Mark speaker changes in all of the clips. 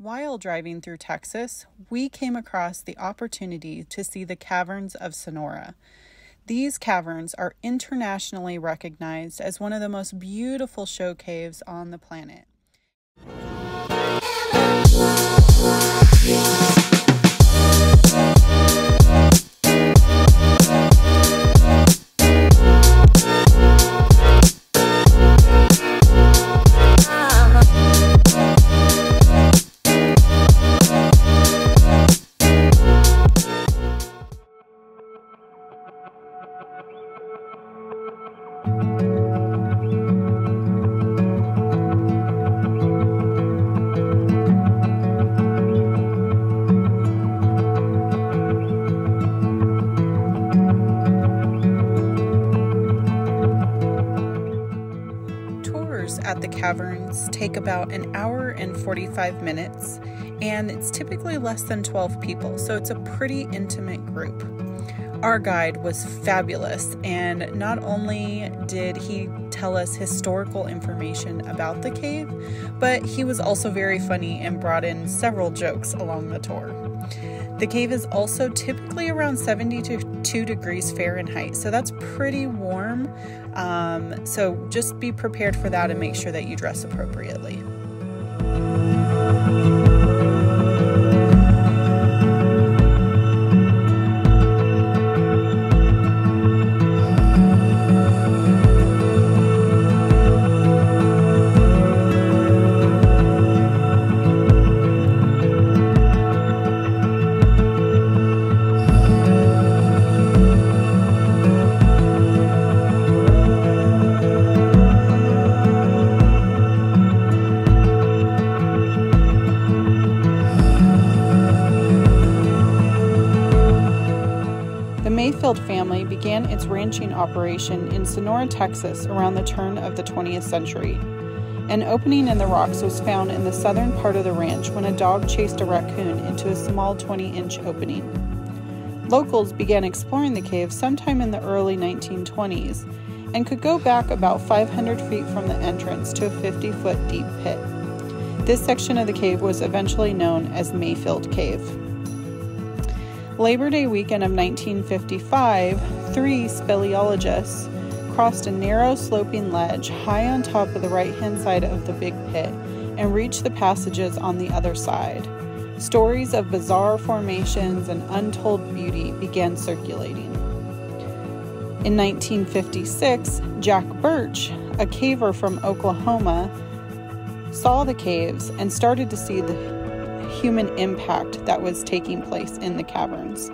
Speaker 1: While driving through Texas, we came across the opportunity to see the caverns of Sonora. These caverns are internationally recognized as one of the most beautiful show caves on the planet. At the caverns take about an hour and 45 minutes, and it's typically less than 12 people, so it's a pretty intimate group. Our guide was fabulous, and not only did he tell us historical information about the cave, but he was also very funny and brought in several jokes along the tour. The cave is also typically around 72 degrees Fahrenheit, so that's pretty warm. Um, so just be prepared for that and make sure that you dress appropriately. The family began its ranching operation in Sonora, Texas around the turn of the 20th century. An opening in the rocks was found in the southern part of the ranch when a dog chased a raccoon into a small 20 inch opening. Locals began exploring the cave sometime in the early 1920s and could go back about 500 feet from the entrance to a 50 foot deep pit. This section of the cave was eventually known as Mayfield Cave. Labor Day weekend of 1955, three speleologists crossed a narrow sloping ledge high on top of the right hand side of the big pit and reached the passages on the other side. Stories of bizarre formations and untold beauty began circulating. In 1956, Jack Burch, a caver from Oklahoma, saw the caves and started to see the human impact that was taking place in the caverns.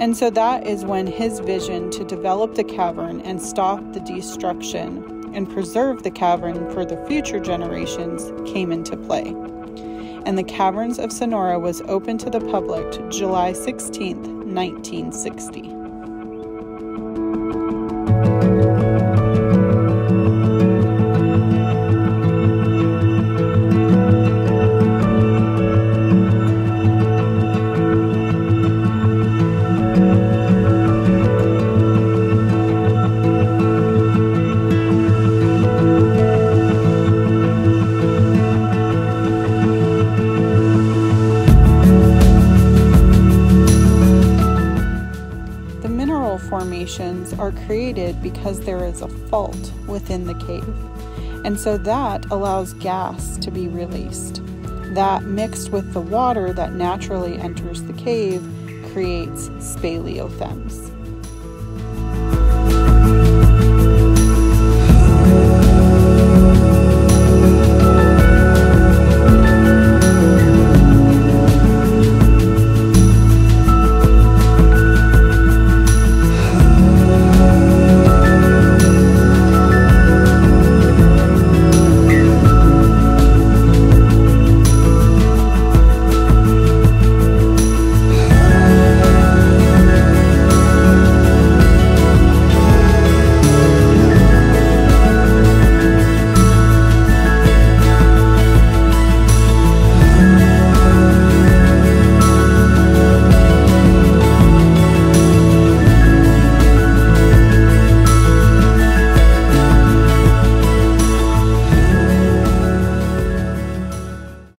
Speaker 1: And so that is when his vision to develop the cavern and stop the destruction and preserve the cavern for the future generations came into play. And the Caverns of Sonora was open to the public July 16, 1960. Are created because there is a fault within the cave. And so that allows gas to be released. That mixed with the water that naturally enters the cave creates speleothems.